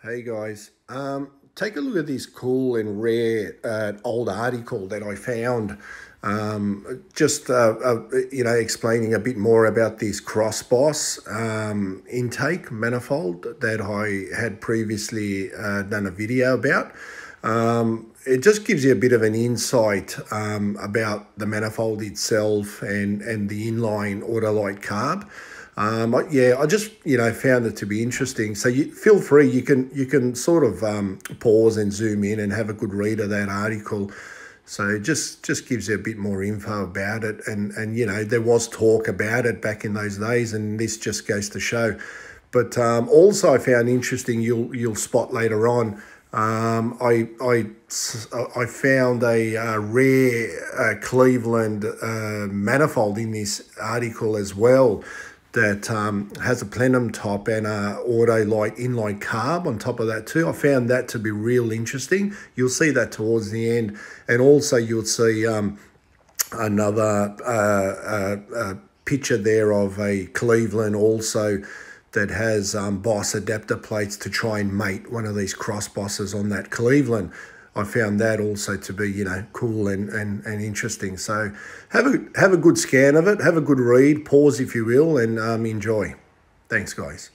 Hey guys, um, take a look at this cool and rare uh, old article that I found. Um, just uh, uh, you know, explaining a bit more about this crossboss um, intake manifold that I had previously uh, done a video about. Um, it just gives you a bit of an insight um, about the manifold itself and and the inline Autolite carb. Um, yeah, I just you know found it to be interesting. So you feel free. You can you can sort of um, pause and zoom in and have a good read of that article. So it just just gives you a bit more info about it. And and you know there was talk about it back in those days, and this just goes to show. But um, also I found interesting. You'll you'll spot later on. Um, I I I found a, a rare uh, Cleveland uh, manifold in this article as well that um, has a plenum top and a light inline carb on top of that too. I found that to be real interesting. You'll see that towards the end. And also you'll see um, another uh, uh, uh, picture there of a Cleveland also that has um, boss adapter plates to try and mate one of these cross bosses on that Cleveland. I found that also to be, you know, cool and, and, and interesting. So have a have a good scan of it, have a good read, pause if you will, and um, enjoy. Thanks, guys.